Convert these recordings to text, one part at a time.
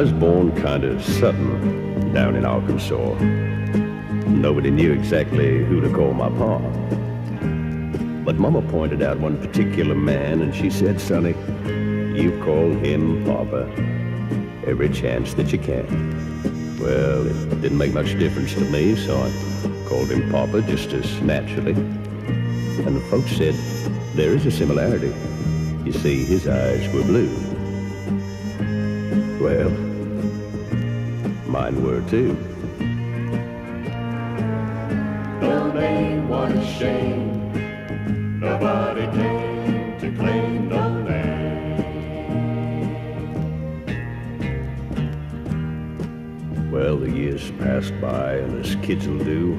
was born kind of sudden down in Arkansas. Nobody knew exactly who to call my pa. But Mama pointed out one particular man, and she said, Sonny, you call him Papa every chance that you can. Well, it didn't make much difference to me, so I called him Papa just as naturally. And the folks said, there is a similarity. You see, his eyes were blue. Well, mine were too. No name, what a shame. Nobody came to claim no name. Well, the years passed by, and as kids will do,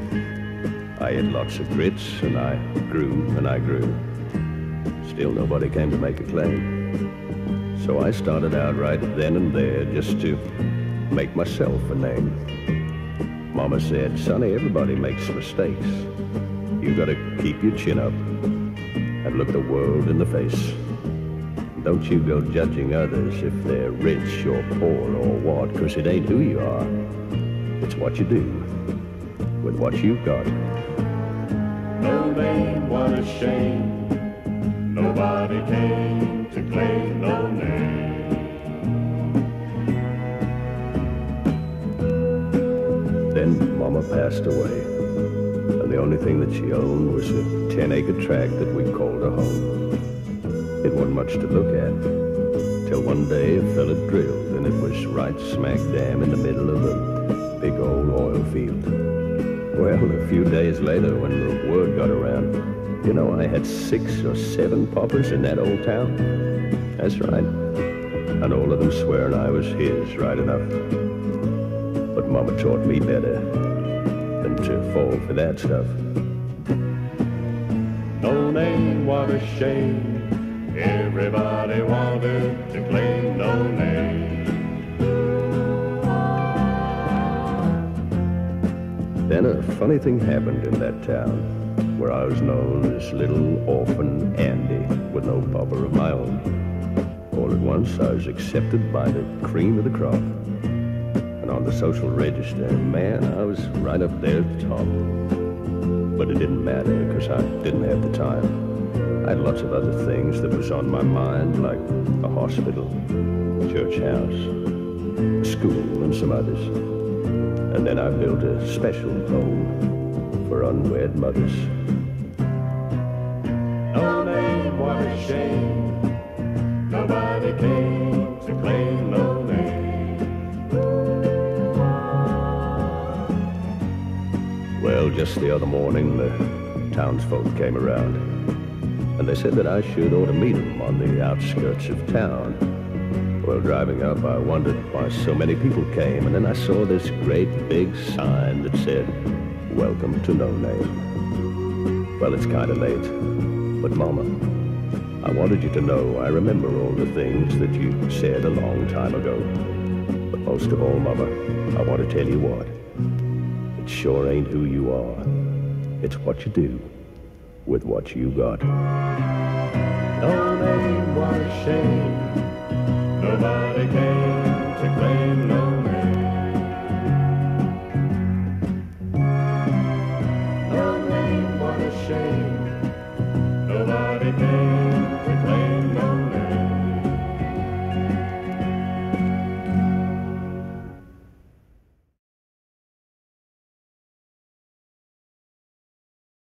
I had lots of grits, and I grew and I grew. Still, nobody came to make a claim. So I started out right then and there just to make myself a name. Mama said, Sonny, everybody makes mistakes. You gotta keep your chin up and look the world in the face. Don't you go judging others if they're rich or poor or what, cause it ain't who you are. It's what you do with what you've got. No name, what a shame. Nobody came Then Mama passed away, and the only thing that she owned was a 10-acre tract that we called a home. It wasn't much to look at, till one day a fella drilled, and it was right smack dam in the middle of a big old oil field. Well, a few days later, when the word got around, you know, I had six or seven paupers in that old town. That's right. And all of them swearing I was his, right enough. But Mama taught me better than to fall for that stuff. No name, what a shame. Everybody wanted to claim no name. Then a funny thing happened in that town, where I was known as Little Orphan Andy, with no papa of my own. All at once, I was accepted by the cream of the crop. And on the social register, man, I was right up there at the top. But it didn't matter, because I didn't have the time. I had lots of other things that was on my mind, like a hospital, church house, school, and some others. And then I built a special home for unwed mothers. Well, just the other morning, the townsfolk came around, and they said that I should ought to meet them on the outskirts of town. Well, driving up, I wondered why so many people came, and then I saw this great big sign that said, Welcome to No Name. Well, it's kind of late, but Mama, I wanted you to know I remember all the things that you said a long time ago. But most of all, Mama, I want to tell you what. It sure ain't who you are. It's what you do with what you got.